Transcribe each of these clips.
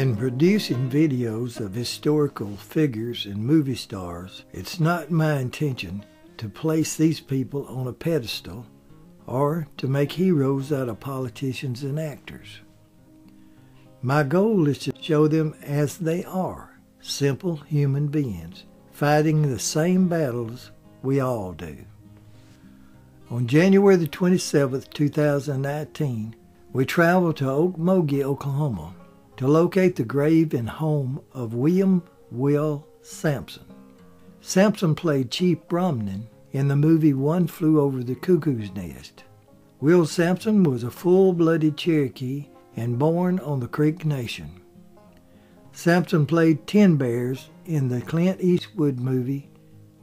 In producing videos of historical figures and movie stars, it's not my intention to place these people on a pedestal or to make heroes out of politicians and actors. My goal is to show them as they are, simple human beings, fighting the same battles we all do. On January the 27th, 2019, we traveled to Okmulgee, Oklahoma to locate the grave and home of William Will Sampson. Sampson played Chief Bromden in the movie One Flew Over the Cuckoo's Nest. Will Sampson was a full-blooded Cherokee and born on the Creek Nation. Sampson played Ten Bears in the Clint Eastwood movie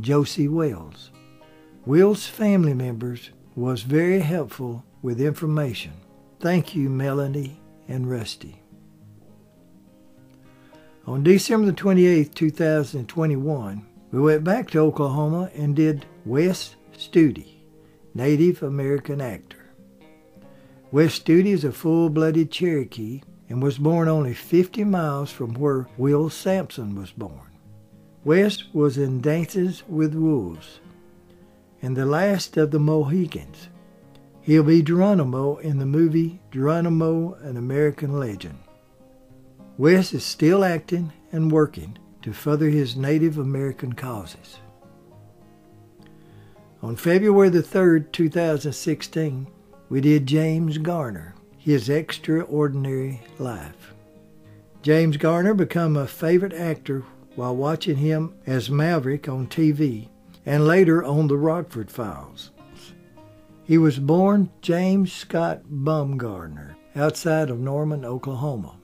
Josey Wales. Will's family members was very helpful with information. Thank you, Melanie and Rusty. On December 28, 2021, we went back to Oklahoma and did Wes Studi, Native American actor. Wes Studi is a full-blooded Cherokee and was born only 50 miles from where Will Sampson was born. Wes was in Dances with Wolves and the last of the Mohicans. He'll be Geronimo in the movie Geronimo, an American Legend. Wes is still acting and working to further his Native American causes. On February the 3rd, 2016, we did James Garner, his extraordinary life. James Garner became a favorite actor while watching him as Maverick on TV and later on the Rockford Files. He was born James Scott Bumgarner outside of Norman, Oklahoma.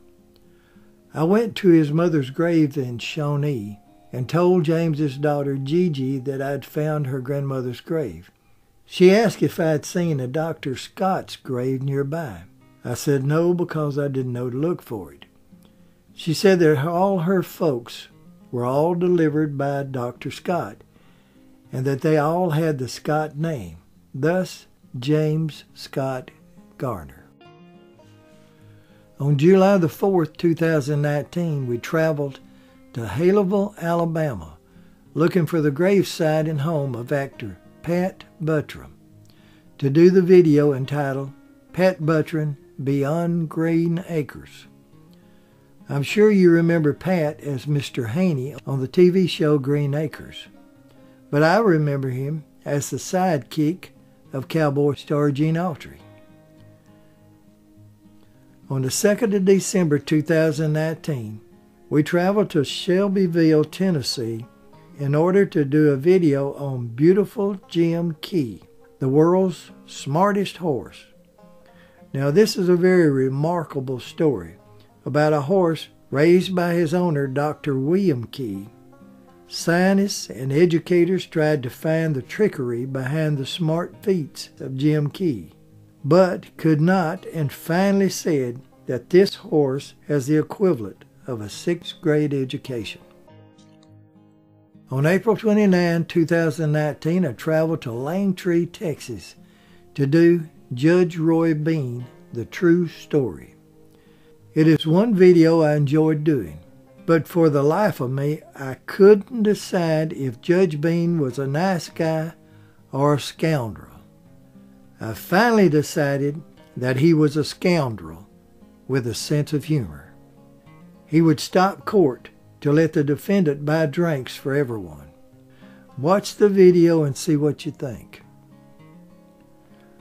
I went to his mother's grave in Shawnee and told James's daughter Gigi that I'd found her grandmother's grave. She asked if I'd seen a Dr. Scott's grave nearby. I said no because I didn't know to look for it. She said that all her folks were all delivered by Dr. Scott and that they all had the Scott name, thus James Scott Garner. On July the 4th, 2019, we traveled to Haleyville, Alabama, looking for the gravesite and home of actor Pat Buttram to do the video entitled Pat Buttram Beyond Green Acres. I'm sure you remember Pat as Mr. Haney on the TV show Green Acres, but I remember him as the sidekick of cowboy star Gene Autry. On the 2nd of December 2019, we traveled to Shelbyville, Tennessee in order to do a video on beautiful Jim Key, the world's smartest horse. Now this is a very remarkable story about a horse raised by his owner, Dr. William Key. Scientists and educators tried to find the trickery behind the smart feats of Jim Key but could not and finally said that this horse has the equivalent of a sixth grade education. On April 29, 2019, I traveled to Langtry, Texas to do Judge Roy Bean, The True Story. It is one video I enjoyed doing, but for the life of me, I couldn't decide if Judge Bean was a nice guy or a scoundrel. I finally decided that he was a scoundrel with a sense of humor. He would stop court to let the defendant buy drinks for everyone. Watch the video and see what you think.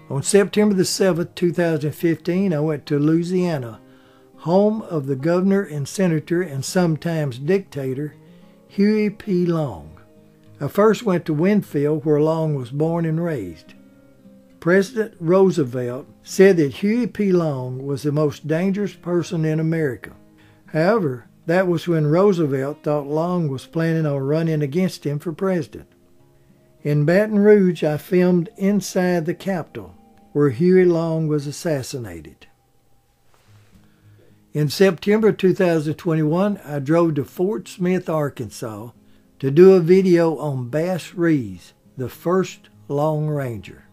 On September the 7th, 2015, I went to Louisiana, home of the governor and senator and sometimes dictator, Huey P. Long. I first went to Winfield, where Long was born and raised. President Roosevelt said that Huey P. Long was the most dangerous person in America. However, that was when Roosevelt thought Long was planning on running against him for president. In Baton Rouge, I filmed inside the Capitol, where Huey Long was assassinated. In September 2021, I drove to Fort Smith, Arkansas to do a video on Bass Reeves, the first Lone Ranger.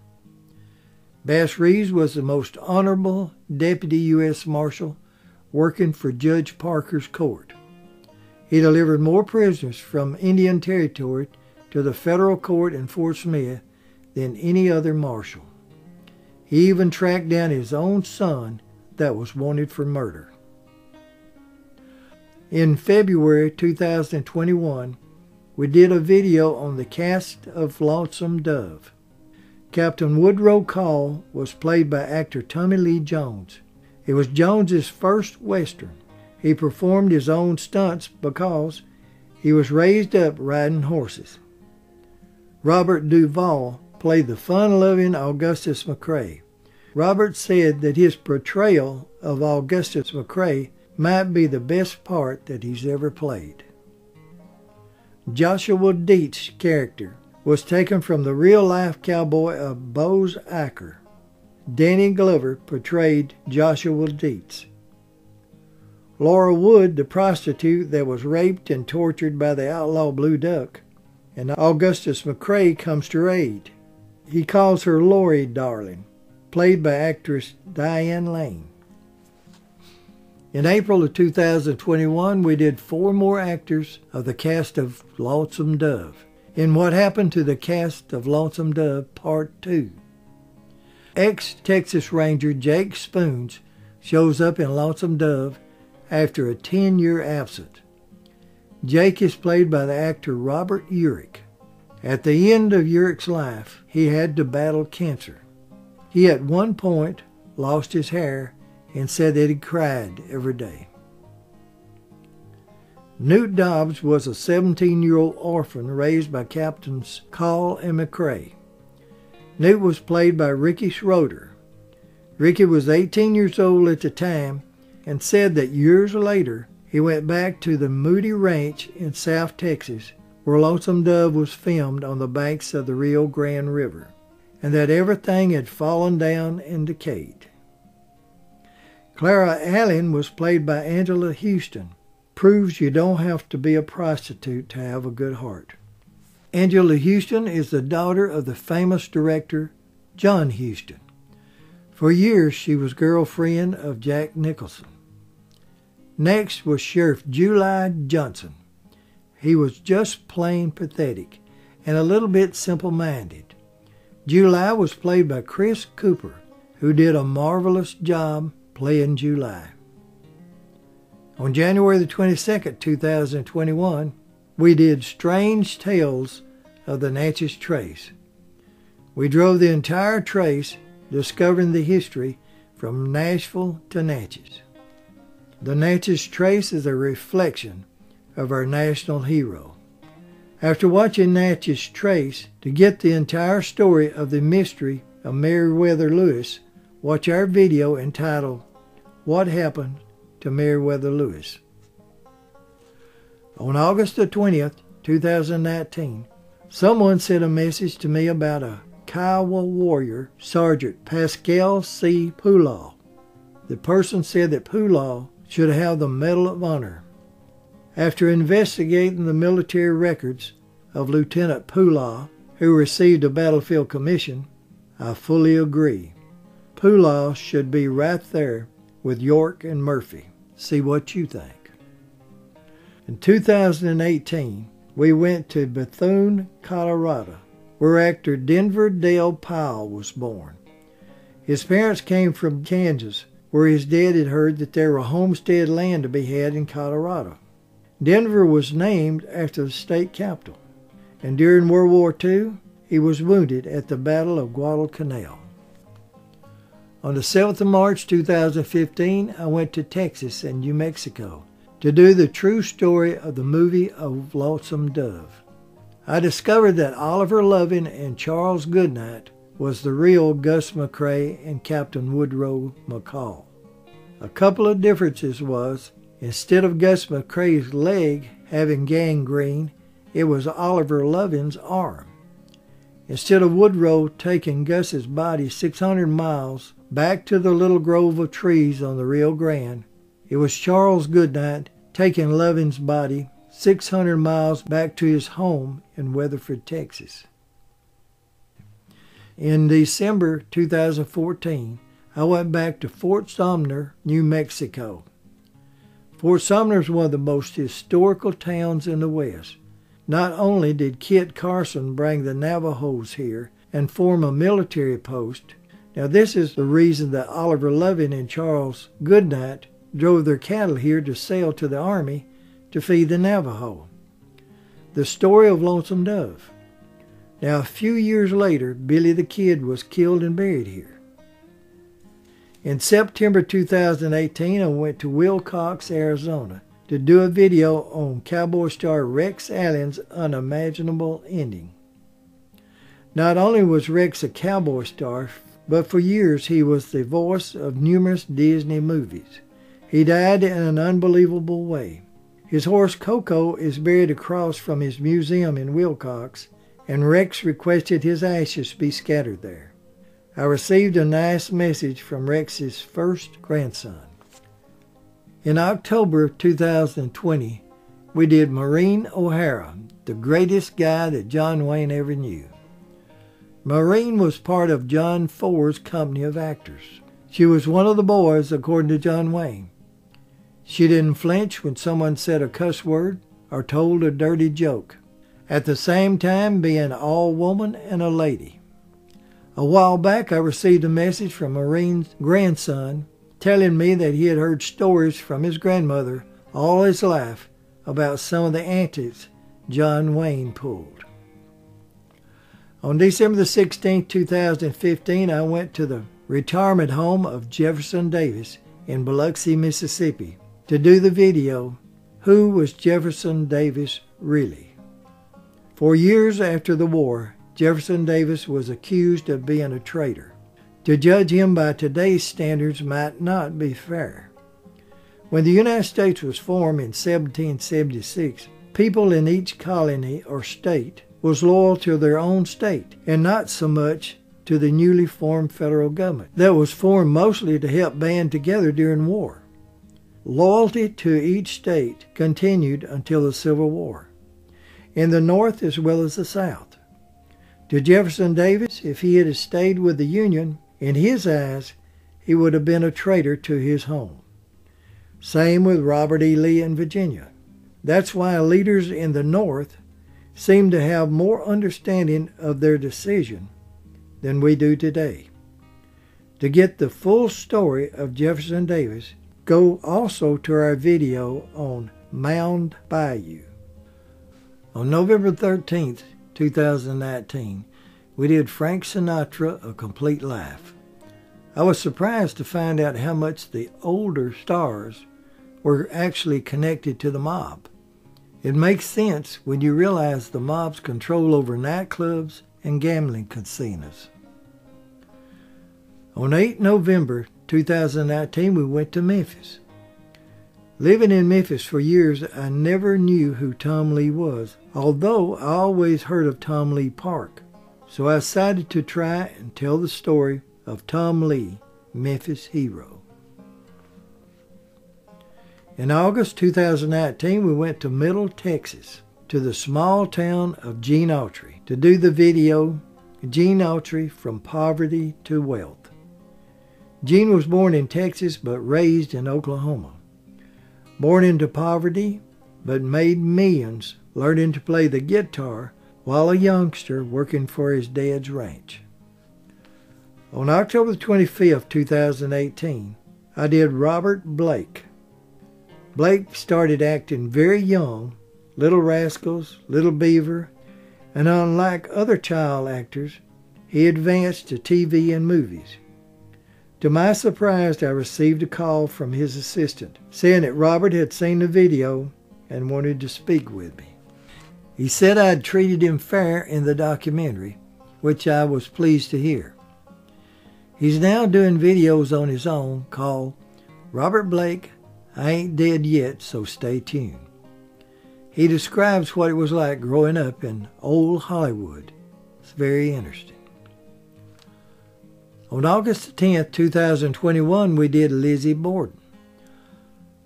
Bass Reeves was the most honorable deputy U.S. Marshal working for Judge Parker's court. He delivered more prisoners from Indian Territory to the federal court in Fort Smith than any other marshal. He even tracked down his own son that was wanted for murder. In February 2021, we did a video on the cast of Lonesome Dove. Captain Woodrow Call was played by actor Tommy Lee Jones. It was Jones's first Western. He performed his own stunts because he was raised up riding horses. Robert Duvall played the fun-loving Augustus McCrae. Robert said that his portrayal of Augustus McCrae might be the best part that he's ever played. Joshua Deets's character was taken from the real-life cowboy of Bose Ikard. Danny Glover portrayed Joshua Deets. Laura Wood, the prostitute that was raped and tortured by the outlaw Blue Duck, and Augustus McCrae comes to her aid. He calls her Lori Darling, played by actress Diane Lane. In April of 2021, we did four more actors of the cast of Lonesome Dove in What Happened to the Cast of Lonesome Dove Part 2. Ex-Texas Ranger Jake Spoons shows up in Lonesome Dove after a 10-year absence. Jake is played by the actor Robert Urich. At the end of Urich's life, he had to battle cancer. He at one point lost his hair and said that he cried every day. Newt Dobbs was a 17-year-old orphan raised by Captains Call and McCrae. Newt was played by Ricky Schroder. Ricky was 18 years old at the time and said that years later he went back to the Moody Ranch in South Texas where Lonesome Dove was filmed on the banks of the Rio Grande River and that everything had fallen down and decayed. Clara Allen was played by Angela Huston. Proves you don't have to be a prostitute to have a good heart. Angela Huston is the daughter of the famous director John Huston. For years, she was girlfriend of Jack Nicholson. Next was Sheriff July Johnson. He was just plain pathetic and a little bit simple-minded. July was played by Chris Cooper, who did a marvelous job playing July. On January the 22nd, 2021, we did Strange Tales of the Natchez Trace. We drove the entire trace, discovering the history from Nashville to Natchez. The Natchez Trace is a reflection of our national hero. After watching Natchez Trace, to get the entire story of the mystery of Meriwether Lewis, watch our video entitled, What Happened to Meriwether Lewis. On August the 20th, 2019, someone sent a message to me about a Kiowa warrior, Sergeant Pascal C. Poolaw. The person said that Poolaw should have the Medal of Honor. After investigating the military records of Lieutenant Poolaw, who received a battlefield commission, I fully agree. Poolaw should be right there with York and Murphy. See what you think. In 2018, we went to Bethune, Colorado, where actor Denver Dell Pyle was born. His parents came from Kansas, where his dad had heard that there were homestead land to be had in Colorado. Denver was named after the state capital, and during World War II, he was wounded at the Battle of Guadalcanal. On the 7th of March 2015, I went to Texas and New Mexico to do the true story of the movie of Lonesome Dove. I discovered that Oliver Loving and Charles Goodnight was the real Gus McCrae and Captain Woodrow McCall. A couple of differences was, instead of Gus McCrae's leg having gangrene, it was Oliver Loving's arm. Instead of Woodrow taking Gus's body 600 miles back to the little grove of trees on the Rio Grande. It was Charles Goodnight taking Loving's body 600 miles back to his home in Weatherford, Texas. In December 2014, I went back to Fort Sumner, New Mexico. Fort Sumner is one of the most historical towns in the West. Not only did Kit Carson bring the Navajos here and form a military post, now this is the reason that Oliver Loving and Charles Goodnight drove their cattle here to sell to the army to feed the Navajo. The story of Lonesome Dove. Now, a few years later, Billy the Kid was killed and buried here. In September 2018, I went to Willcox, Arizona to do a video on cowboy star Rex Allen's unimaginable ending. Not only was Rex a cowboy star, but for years he was the voice of numerous Disney movies. He died in an unbelievable way. His horse Koko is buried across from his museum in Willcox, and Rex requested his ashes be scattered there. I received a nice message from Rex's first grandson. In October 2020, we did Maureen O'Hara, the greatest guy that John Wayne ever knew. Maureen was part of John Ford's company of actors. She was one of the boys, according to John Wayne. She didn't flinch when someone said a cuss word or told a dirty joke, at the same time being all woman and a lady. A while back, I received a message from Maureen's grandson telling me that he had heard stories from his grandmother all his life about some of the antics John Wayne pulled. On December the 16th, 2015, I went to the retirement home of Jefferson Davis in Biloxi, Mississippi to do the video, Who Was Jefferson Davis Really? For years after the war, Jefferson Davis was accused of being a traitor. To judge him by today's standards might not be fair. When the United States was formed in 1776, people in each colony or state was loyal to their own state and not so much to the newly formed federal government that was formed mostly to help band together during war. Loyalty to each state continued until the Civil War, in the North as well as the South. To Jefferson Davis, if he had stayed with the Union, in his eyes, he would have been a traitor to his home. Same with Robert E. Lee in Virginia. That's why leaders in the North seem to have more understanding of their decision than we do today. To get the full story of Jefferson Davis, go also to our video on Mound Bayou. On November 13th, 2019, we did Frank Sinatra A Complete Life. I was surprised to find out how much the older stars were actually connected to the mob. It makes sense when you realize the mob's control over nightclubs and gambling casinos. On 8 November 2019, we went to Memphis. Living in Memphis for years, I never knew who Tom Lee was, although I always heard of Tom Lee Park. So I decided to try and tell the story of Tom Lee, Memphis hero. In August 2019, we went to Middle Texas, to the small town of Gene Autry, to do the video Gene Autry from Poverty to Wealth. Gene was born in Texas but raised in Oklahoma. Born into poverty, but made millions learning to play the guitar while a youngster working for his dad's ranch. On October 25, 2018, I did Robert Blake. Blake started acting very young, Little Rascals, Little Beaver, and unlike other child actors, he advanced to TV and movies. To my surprise, I received a call from his assistant saying that Robert had seen the video and wanted to speak with me. He said I'd treated him fair in the documentary, which I was pleased to hear. He's now doing videos on his own called Robert Blake, I Ain't Dead Yet, so stay tuned. He describes what it was like growing up in old Hollywood. It's very interesting. On August 10, 2021, we did Lizzie Borden.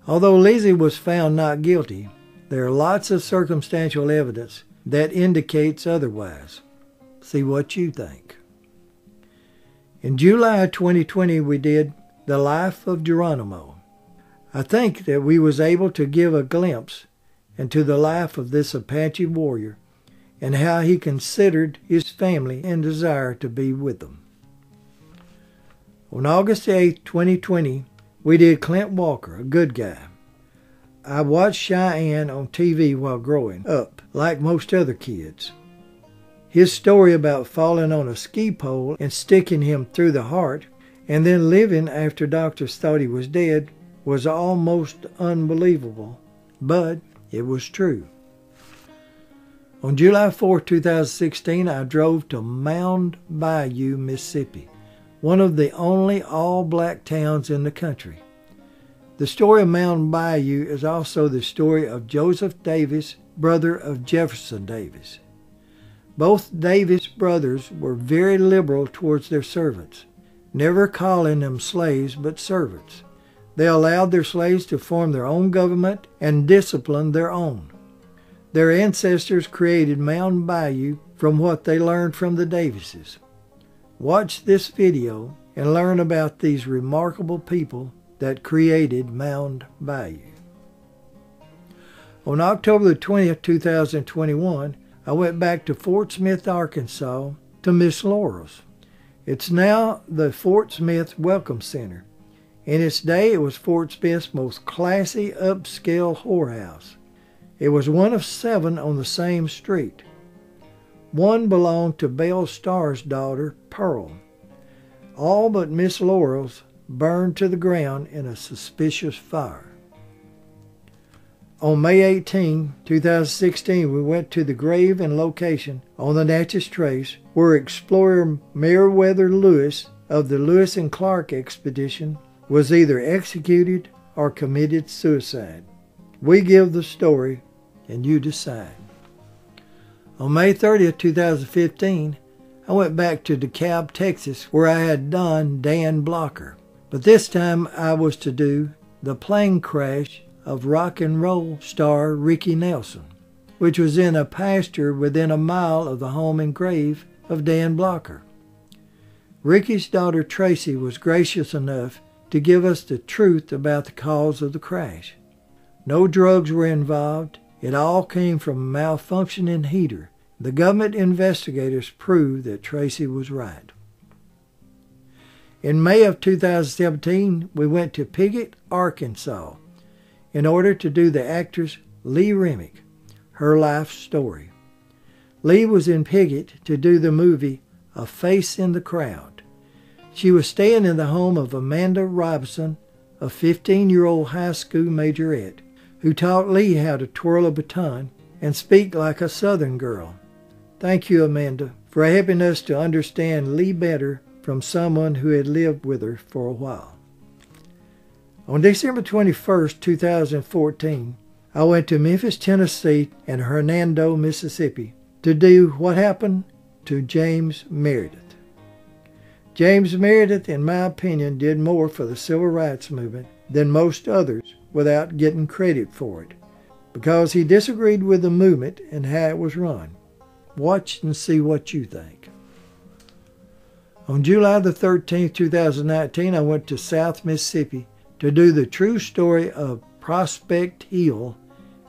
Although Lizzie was found not guilty, there are lots of circumstantial evidence that indicates otherwise. See what you think. In July 2020, we did The Life of Geronimo. I think that we was able to give a glimpse into the life of this Apache warrior and how he considered his family and desire to be with them. On August 8, 2020, we did Clint Walker, a good guy. I watched Cheyenne on TV while growing up, like most other kids. His story about falling on a ski pole and sticking him through the heart, and then living after doctors thought he was dead, was almost unbelievable, but it was true. On July 4, 2016, I drove to Mound Bayou, Mississippi, one of the only all black towns in the country. The story of Mound Bayou is also the story of Joseph Davis, brother of Jefferson Davis. Both Davis brothers were very liberal towards their servants, never calling them slaves but servants. They allowed their slaves to form their own government and discipline their own. Their ancestors created Mound Bayou from what they learned from the Davises. Watch this video and learn about these remarkable people that created Mound Bayou. On October the 20th, 2021, I went back to Fort Smith, Arkansas to Miss Laura's. It's now the Fort Smith Welcome Center. In its day, it was Fort Smith's most classy upscale whorehouse. It was one of seven on the same street. One belonged to Belle Starr's daughter, Pearl. All but Miss Laura's burned to the ground in a suspicious fire. On May 18, 2016, we went to the grave and location on the Natchez Trace where explorer Meriwether Lewis of the Lewis and Clark expedition was either executed or committed suicide. We give the story and you decide. On May 30, 2015, I went back to DeKalb, Texas, where I had done Dan Blocker. But this time I was to do the plane crash of rock and roll star Ricky Nelson, which was in a pasture within a mile of the home and grave of Dan Blocker. Ricky's daughter Tracy was gracious enough to give us the truth about the cause of the crash. No drugs were involved. It all came from a malfunctioning heater. The government investigators proved that Tracy was right. In May of 2017, we went to Piggott, Arkansas, in order to do the actress Lee Remick, her life story. Lee was in Piggott to do the movie A Face in the Crowd. She was staying in the home of Amanda Robinson, a 15-year-old high school majorette, who taught Lee how to twirl a baton and speak like a Southern girl. Thank you, Amanda, for helping us to understand Lee better from someone who had lived with her for a while. On December 21, 2014, I went to Memphis, Tennessee and Hernando, Mississippi to do what happened to James Meredith. James Meredith, in my opinion, did more for the civil rights movement than most others without getting credit for it because he disagreed with the movement and how it was run. Watch and see what you think. On July the 13th, 2019, I went to South Mississippi to do the true story of Prospect Hill,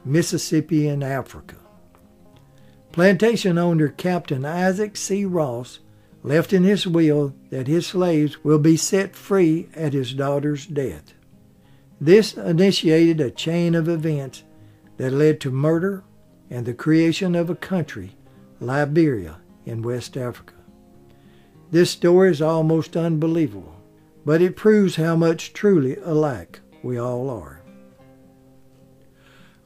Mississippi in Africa. Plantation owner Captain Isaac C. Ross left in his will that his slaves will be set free at his daughter's death. This initiated a chain of events that led to murder and the creation of a country, Liberia, in West Africa. This story is almost unbelievable, but it proves how much truly alike we all are.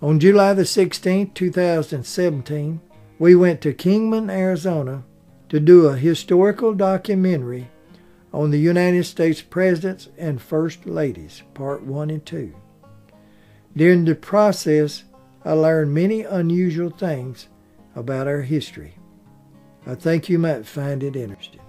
On July the 16th, 2017, we went to Kingman, Arizona to do a historical documentary on the United States Presidents and First Ladies, Part 1 and 2. During the process, I learned many unusual things about our history. I think you might find it interesting.